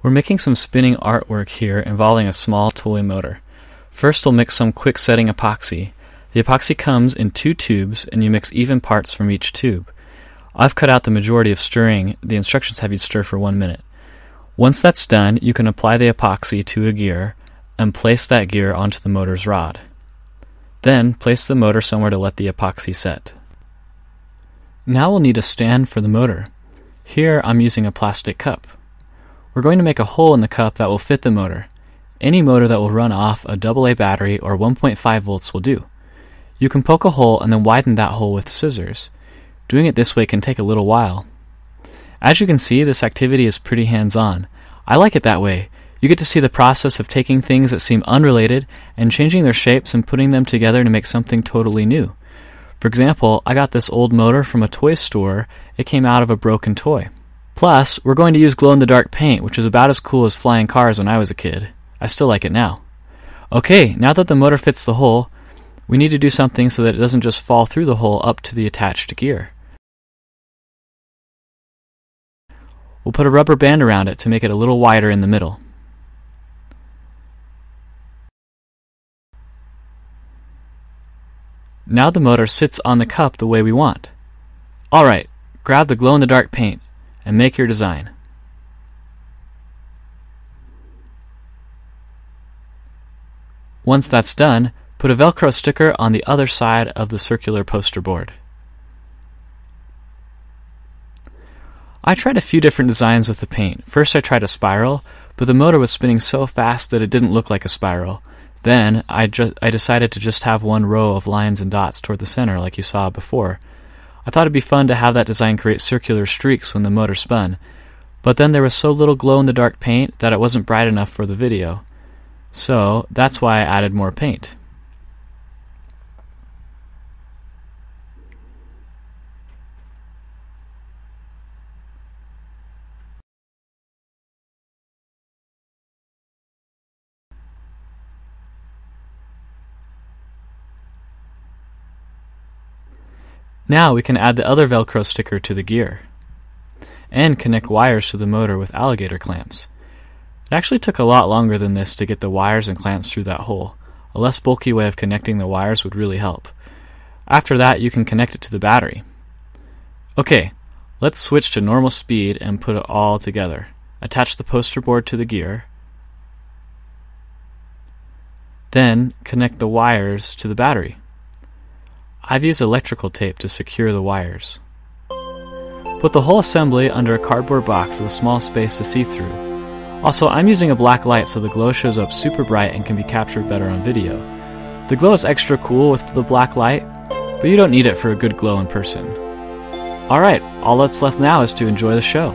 We're making some spinning artwork here involving a small toy motor. First we'll mix some quick setting epoxy. The epoxy comes in two tubes and you mix even parts from each tube. I've cut out the majority of stirring, the instructions have you stir for one minute. Once that's done, you can apply the epoxy to a gear and place that gear onto the motor's rod. Then place the motor somewhere to let the epoxy set. Now we'll need a stand for the motor. Here I'm using a plastic cup. We're going to make a hole in the cup that will fit the motor. Any motor that will run off a AA battery or 1.5 volts will do. You can poke a hole and then widen that hole with scissors. Doing it this way can take a little while. As you can see, this activity is pretty hands on. I like it that way. You get to see the process of taking things that seem unrelated and changing their shapes and putting them together to make something totally new. For example, I got this old motor from a toy store. It came out of a broken toy. Plus, we're going to use glow in the dark paint, which was about as cool as flying cars when I was a kid. I still like it now. Okay, now that the motor fits the hole, we need to do something so that it doesn't just fall through the hole up to the attached gear. We'll put a rubber band around it to make it a little wider in the middle. Now the motor sits on the cup the way we want. Alright, grab the glow in the dark paint and make your design. Once that's done, put a Velcro sticker on the other side of the circular poster board. I tried a few different designs with the paint. First I tried a spiral, but the motor was spinning so fast that it didn't look like a spiral. Then I, I decided to just have one row of lines and dots toward the center like you saw before. I thought it'd be fun to have that design create circular streaks when the motor spun, but then there was so little glow in the dark paint that it wasn't bright enough for the video. So that's why I added more paint. Now we can add the other Velcro sticker to the gear and connect wires to the motor with alligator clamps. It actually took a lot longer than this to get the wires and clamps through that hole. A less bulky way of connecting the wires would really help. After that, you can connect it to the battery. Okay, let's switch to normal speed and put it all together. Attach the poster board to the gear. Then connect the wires to the battery. I've used electrical tape to secure the wires. Put the whole assembly under a cardboard box with a small space to see through. Also, I'm using a black light so the glow shows up super bright and can be captured better on video. The glow is extra cool with the black light, but you don't need it for a good glow in person. Alright, all that's left now is to enjoy the show.